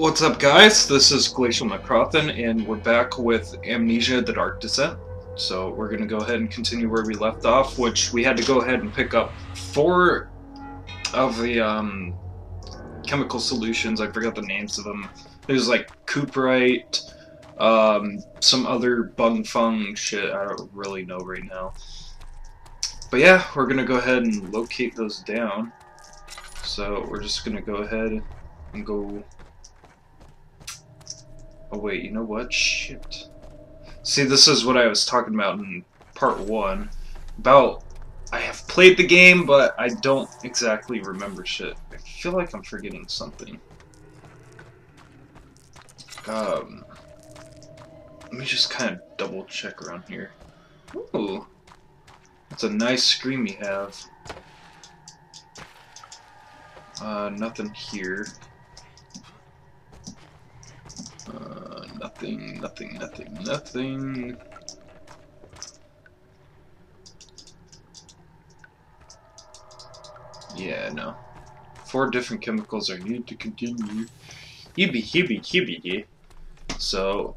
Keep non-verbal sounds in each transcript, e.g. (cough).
What's up, guys? This is Glacialnecrothyn, and we're back with Amnesia The Dark Descent. So, we're going to go ahead and continue where we left off, which we had to go ahead and pick up four of the um, chemical solutions. I forgot the names of them. There's like Cuprite, um, some other bung fung shit I don't really know right now. But yeah, we're going to go ahead and locate those down. So, we're just going to go ahead and go Oh wait, you know what? Shit. See, this is what I was talking about in part one. About, I have played the game, but I don't exactly remember shit. I feel like I'm forgetting something. Um, let me just kind of double check around here. Ooh, that's a nice screen we have. Uh, nothing here. Uh, nothing, nothing, nothing, nothing. Yeah, no. Four different chemicals are needed to continue. Hibby, hibby, hibby. So,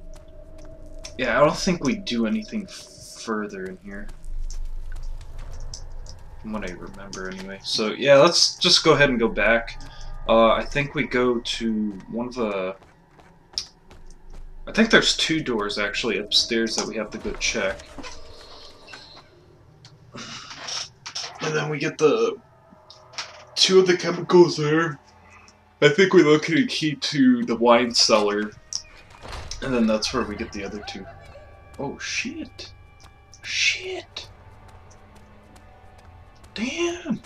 yeah, I don't think we do anything further in here. From what I remember, anyway. So, yeah, let's just go ahead and go back. Uh, I think we go to one of the I think there's two doors actually upstairs that we have to go check. And then we get the two of the chemicals there. I think we locate a key to the wine cellar. And then that's where we get the other two. Oh shit. Shit. Damn.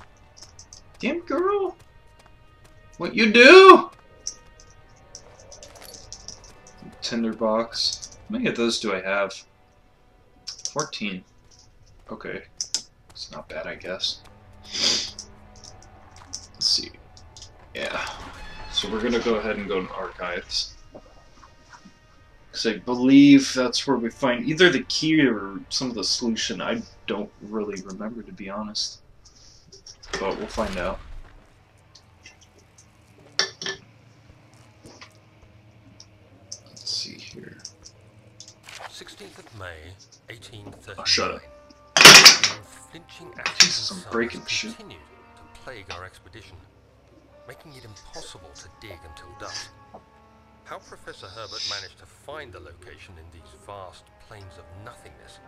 Damn girl. What you do? Tinderbox. How many of those do I have? 14. Okay. It's not bad, I guess. Let's see. Yeah. So we're gonna go ahead and go to archives. Because I believe that's where we find either the key or some of the solution. I don't really remember, to be honest. But we'll find out. 16th of May, 1839. Oh, shut up. Flinching Jesus, I'm breaking shit. continued to plague our expedition, making it impossible to dig until dusk. How Professor Herbert managed to find the location in these vast plains of nothingness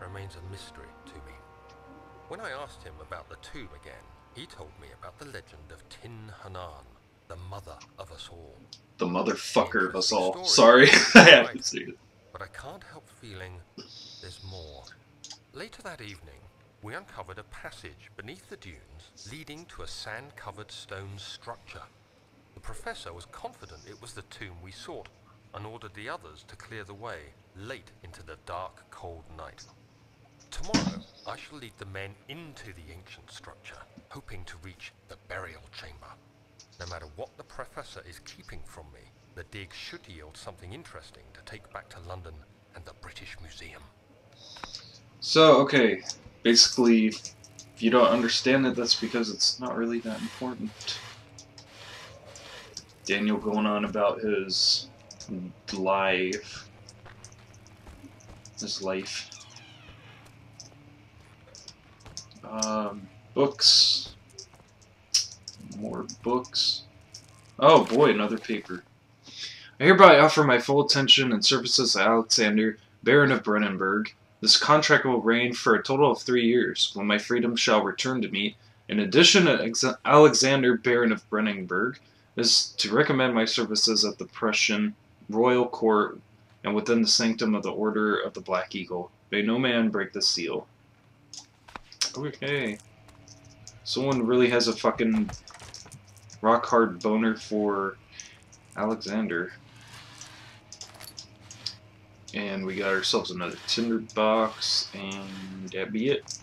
remains a mystery to me. When I asked him about the tomb again, he told me about the legend of Tin Hinan, the mother of us all. The motherfucker of us all. Sorry, (laughs) I to say it but I can't help feeling there's more. Later that evening, we uncovered a passage beneath the dunes leading to a sand-covered stone structure. The professor was confident it was the tomb we sought and ordered the others to clear the way late into the dark, cold night. Tomorrow, I shall lead the men into the ancient structure, hoping to reach the burial chamber. No matter what the professor is keeping from me, the dig should yield something interesting to take back to London and the British Museum. So, okay, basically, if you don't understand it, that's because it's not really that important. Daniel going on about his life. His life. Um, books. More books. Oh boy, another paper. I hereby offer my full attention and services to Alexander, Baron of Brennenburg. This contract will reign for a total of three years, when my freedom shall return to me. In addition, Alexander, Baron of Brennenburg, is to recommend my services at the Prussian royal court and within the sanctum of the Order of the Black Eagle. May no man break the seal. Okay. Someone really has a fucking rock hard boner for Alexander. And we got ourselves another tinder box, and that be it.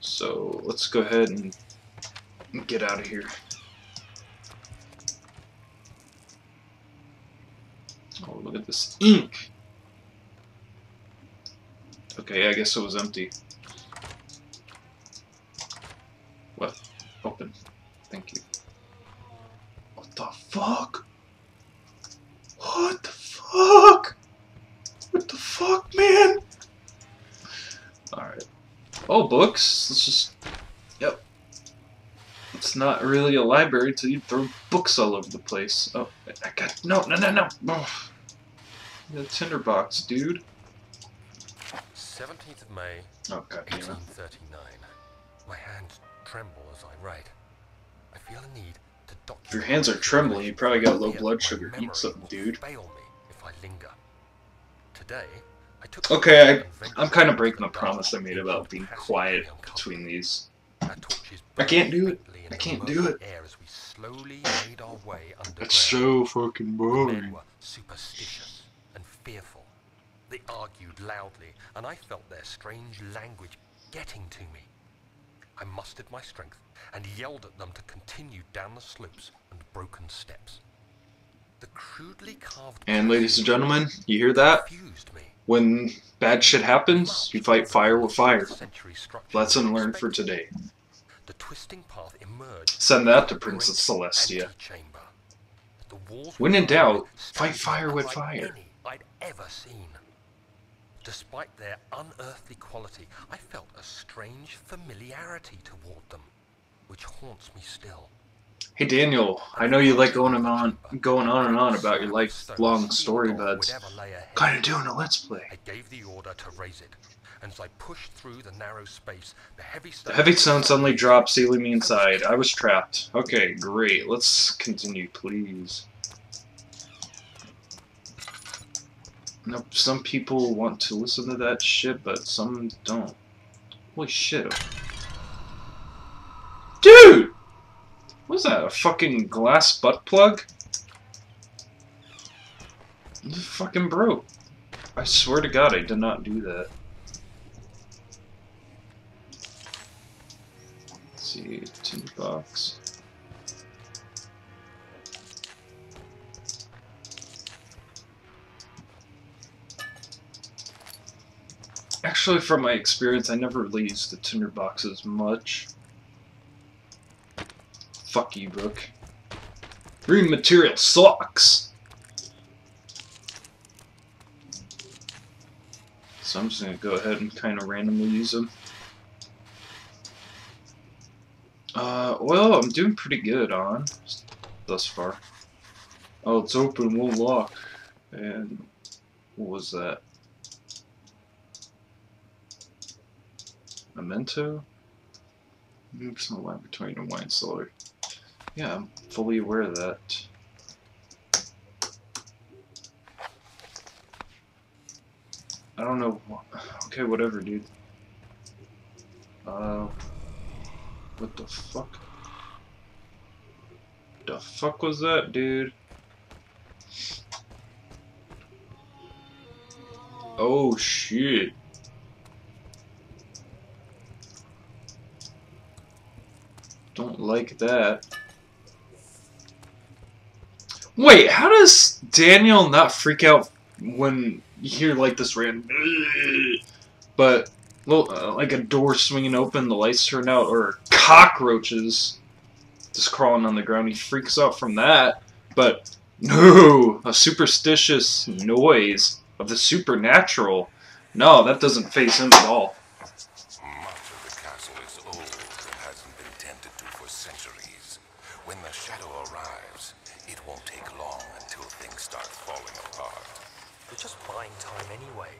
So let's go ahead and get out of here. Oh, look at this ink! Okay, I guess it was empty. What? Open. Thank you. What the fuck? fuck? What the fuck, man? Alright. Oh, books. Let's just... Yep. It's not really a library until you throw books all over the place. Oh, I got... No, no, no, no! Oh. The tinderbox, dude. 17th of May, Oh, god 1839. My hands tremble as I write. I feel a need to document. If your hands are trembling, you probably got low blood sugar. Eat something, dude. Fail me if I linger. Today, I took Okay, I, I'm kind of breaking the promise I made about being quiet between these. I can't do it. I can't do it. As we slowly made our way. That's so fucking boring. superstitious and fearful. They argued loudly, and I felt their strange language getting to me. I mustered my strength and yelled at them to continue down the slopes and broken steps. The crudely carved And ladies and gentlemen, you hear that? When bad shit happens, you fight fire with fire. Lesson learned for today. The twisting path emerged Send that to Princess Celestia. When in doubt, fight fire with fire. I'd ever seen. Despite their unearthly quality, I felt a strange familiarity toward them, which haunts me still. Hey Daniel, I know you like going on, going on and on about your lifelong story, but kind of doing a let's play. I gave the order to raise it, and as I pushed through the narrow space, the heavy The stone heavy stone suddenly dropped, sealing me inside. I was trapped. Okay, great. Let's continue, please. Nope, some people want to listen to that shit, but some don't. Holy shit. Dude! What's that, a fucking glass butt plug? It fucking broke. I swear to god I did not do that. Let's see, tinder box. Actually, from my experience, I never really used the tinder boxes much. Fuck you, Brooke. Green material sucks! So I'm just gonna go ahead and kind of randomly use them. Uh, well, I'm doing pretty good on thus far. Oh, it's open, won't lock. And what was that? Memento? From the laboratory to wine cellar. Yeah, I'm fully aware of that. I don't know. Okay, whatever, dude. Uh, what the fuck? The fuck was that, dude? Oh shit. Don't like that. Wait, how does Daniel not freak out when you hear like this random, but well, uh, like a door swinging open, the lights turn out, or cockroaches just crawling on the ground? He freaks out from that, but no, a superstitious noise of the supernatural. No, that doesn't face him at all. Much of the castle is old and hasn't been tended to for centuries. When the shadow arrives, it won't take long until things start falling apart. We're just buying time anyway.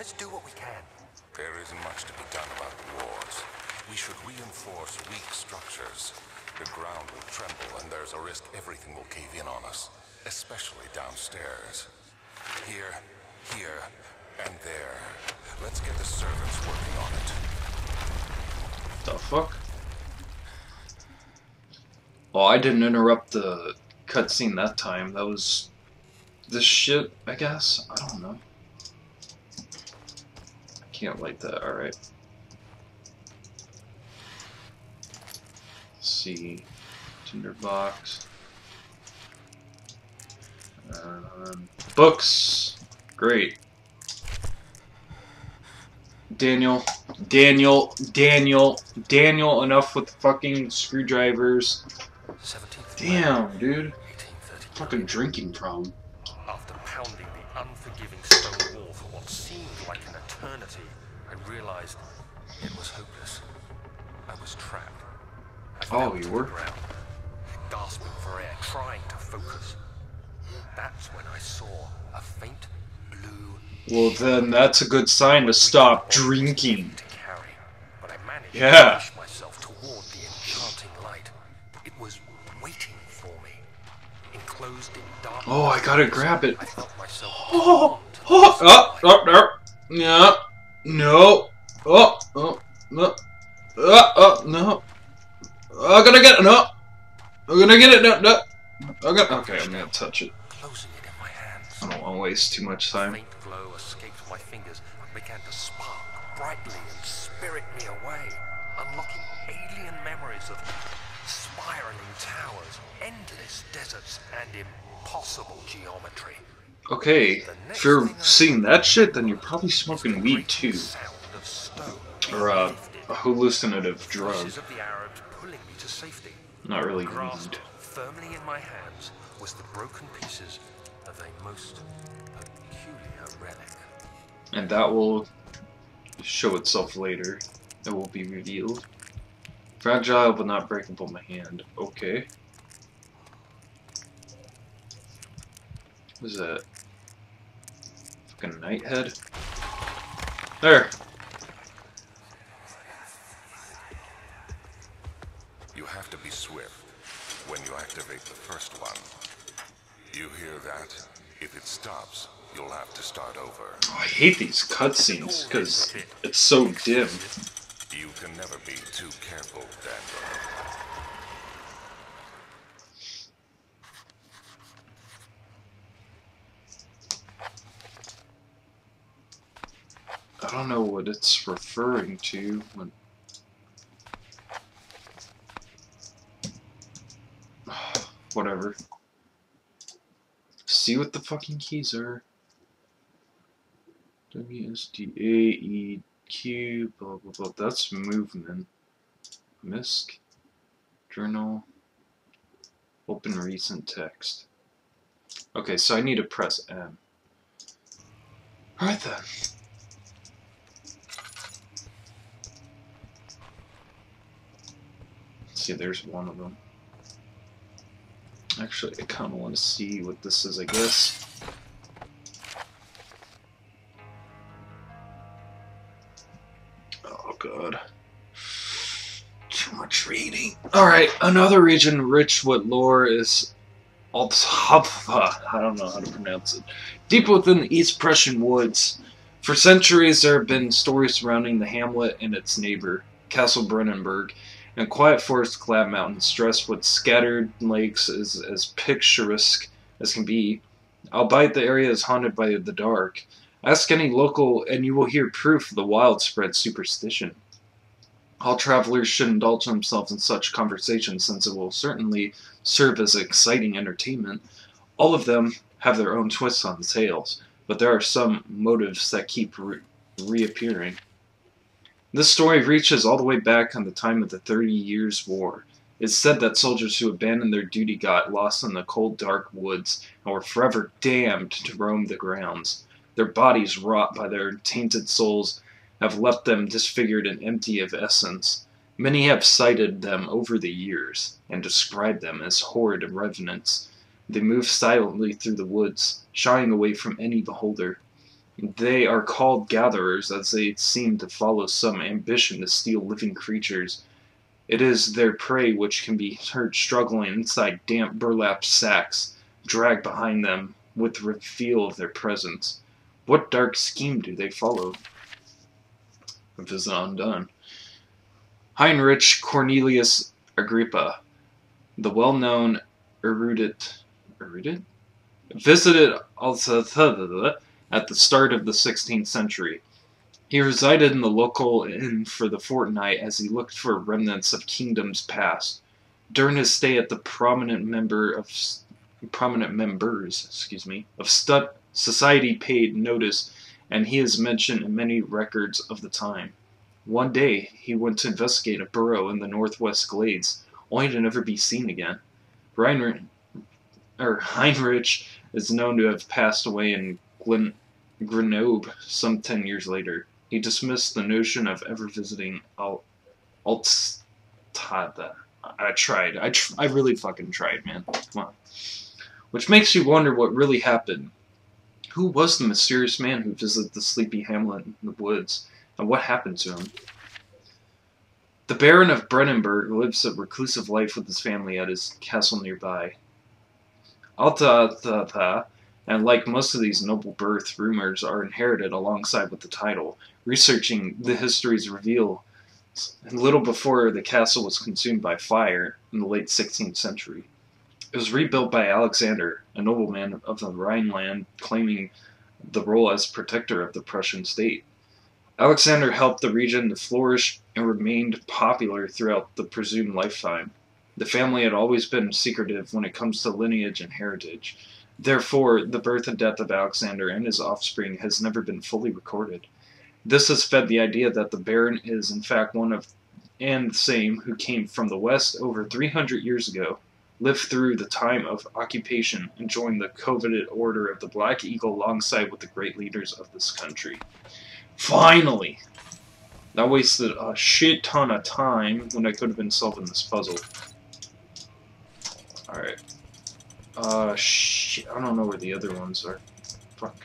Let's do what we can. There isn't much to be done about the walls. We should reinforce weak structures. The ground will tremble and there's a risk everything will cave in on us, especially downstairs. Here, here, and there. Let's get the servants working on it. The fuck? Oh, I didn't interrupt the cutscene that time. That was this shit, I guess. I don't know. I can't light that. All right. Let's see, tinderbox. Um, books. Great. Daniel, Daniel, Daniel, Daniel, enough with the fucking screwdrivers. Damn, dude. Fucking drinking problem. After pounding the unforgiving stone wall for what seemed like an eternity, I realized it was hopeless. I was trapped. I oh, you were? Ground, gasping for air, trying to focus. That's when I saw a faint blue... Well then, that's a good sign to stop drinking. To carry, yeah. Oh, I gotta grab it. I felt myself. Oh, oh, oh, oh, no, no, no, oh, oh, no, oh, oh, no. I'm gonna get it, no. I'm gonna get it, no, no. I'm gonna, okay, I'm gonna touch it. closing it in my hands. I don't want to waste too much A time. faint glow escaped my fingers and began to spark brightly and spirit me away, unlocking alien memories of spiraling towers, endless deserts, and impossible geometry. Okay, if you're seeing that shit, then you're probably smoking weed too. Sound of stone Or, uh, a hallucinative drug. voices of the Arabs pulling me to safety. Not really weed. firmly in my hands was the broken pieces of a most peculiar relic. And that will show itself later. It will be revealed. Fragile but not breakable my hand. Okay. What is that? Fucking nighthead? There! You have to be swift when you activate the first one. You hear that? If it stops, you'll have to start over. Oh, I hate these cutscenes because it's so dim. You can never be too careful, Daniel. I don't know what it's referring to when. (sighs) Whatever. See what the fucking keys are. W S D A E Q blah blah blah. That's movement. Misc. Journal. Open recent text. Okay, so I need to press M. Alright then. See, there's one of them. Actually, I kind of want to see what this is, I guess. Oh, God. Too much reading. Alright, another region rich with lore is Althava. I don't know how to pronounce it. Deep within the East Prussian woods. For centuries, there have been stories surrounding the hamlet and its neighbor, Castle Brennenburg and a quiet forest clad mountain stressed with scattered lakes is as picturesque as can be, albeit the area is haunted by the dark. Ask any local and you will hear proof of the widespread superstition. All travelers should indulge themselves in such conversation since it will certainly serve as exciting entertainment. All of them have their own twists on the tales, but there are some motives that keep re- reappearing. This story reaches all the way back on the time of the Thirty Years' War. It's said that soldiers who abandoned their duty got lost in the cold, dark woods and were forever damned to roam the grounds. Their bodies, wrought by their tainted souls, have left them disfigured and empty of essence. Many have cited them over the years and described them as horrid revenants. They move silently through the woods, shying away from any beholder. They are called gatherers as they seem to follow some ambition to steal living creatures. It is their prey which can be heard struggling inside damp burlap sacks, dragged behind them with the reveal of their presence. What dark scheme do they follow? If Visit undone. Heinrich Cornelius Agrippa, the well-known erudite, erudite, visited also at the start of the 16th century. He resided in the local inn for the fortnight as he looked for remnants of kingdoms past. During his stay at the prominent member of prominent members, excuse me, of stud society paid notice, and he is mentioned in many records of the time. One day he went to investigate a burrow in the northwest glades, only to never be seen again. Or Heinrich is known to have passed away in Glen, Grenoble some ten years later. He dismissed the notion of ever visiting Al Altstada. I tried. I tr I really fucking tried, man. Come on. Which makes you wonder what really happened. Who was the mysterious man who visited the sleepy hamlet in the woods, and what happened to him? The Baron of Brennenburg lives a reclusive life with his family at his castle nearby. Alta and like most of these noble birth rumors are inherited alongside with the title. Researching the histories reveal a little before the castle was consumed by fire in the late 16th century. It was rebuilt by Alexander, a nobleman of the Rhineland, claiming the role as protector of the Prussian state. Alexander helped the region to flourish and remained popular throughout the presumed lifetime. The family had always been secretive when it comes to lineage and heritage. Therefore, the birth and death of Alexander and his offspring has never been fully recorded. This has fed the idea that the Baron is in fact one of and the same who came from the West over 300 years ago, lived through the time of occupation, and joined the coveted Order of the Black Eagle alongside with the great leaders of this country. Finally! That wasted a shit ton of time when I could have been solving this puzzle. Alright. Uh, shit, I don't know where the other ones are. Fuck.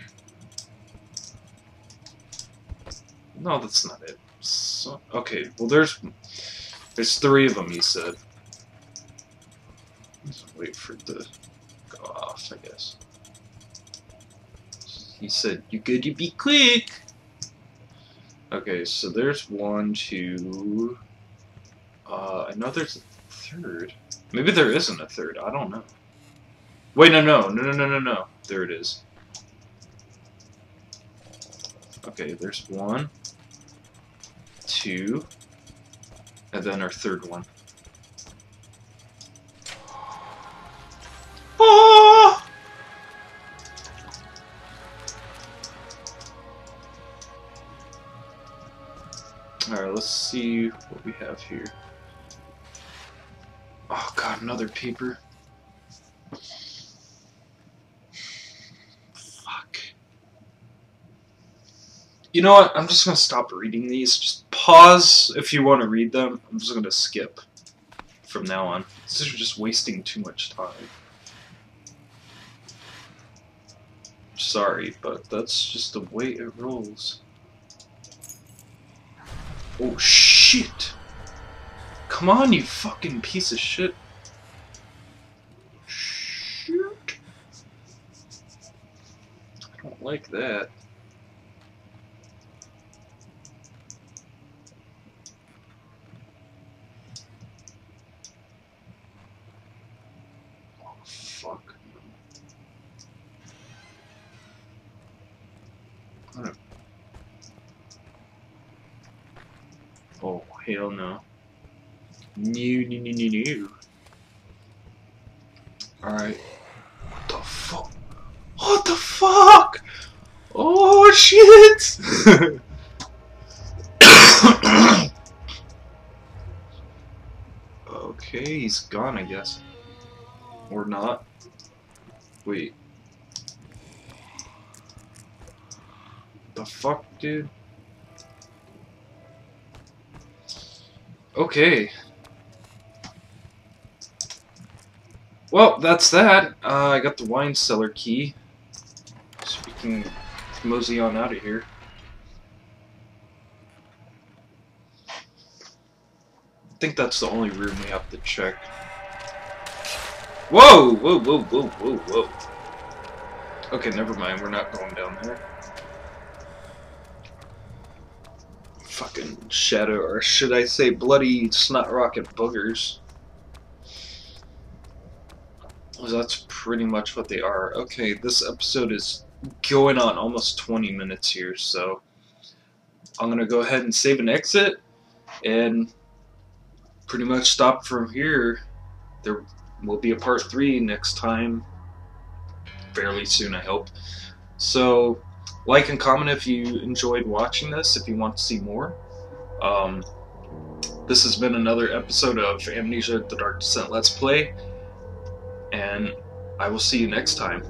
No, that's not it. So, okay, well there's... There's three of them, you said. Let's wait for it to go off, I guess. He said, you good, you be quick! Okay, so there's one, two... Uh, I know there's a third. Maybe there isn't a third, I don't know. Wait, no, no, no, no, no, no, no. There it is. Okay, there's one, two, and then our third one. Ah! Alright, let's see what we have here. Oh god, another paper. Fuck. You know what? I'm just gonna stop reading these. Just pause if you want to read them. I'm just gonna skip from now on. This is just wasting too much time. Sorry, but that's just the way it rolls. Oh shit! Come on, you fucking piece of shit. Shoot. I don't like that. Oh, fuck. I don't Oh, hell no. New, new, new, new, new. Alright. What the fuck? What the fuck? Oh, shit! (coughs) okay, he's gone, I guess. Or not. Wait. The fuck, dude? Okay. Well, that's that. Uh, I got the wine cellar key. So we can mosey on out of here. I think that's the only room we have to check. Whoa! Whoa, whoa, whoa, whoa, whoa. Okay, never mind. We're not going down there. Fucking shadow, or should I say bloody snot rocket boogers. that's pretty much what they are. Okay, this episode is going on almost 20 minutes here, so I'm gonna go ahead and save and exit, and pretty much stop from here. There will be a part 3 next time, fairly soon I hope. So, like and comment if you enjoyed watching this, if you want to see more. Um, this has been another episode of Amnesia The Dark Descent Let's Play, and I will see you next time.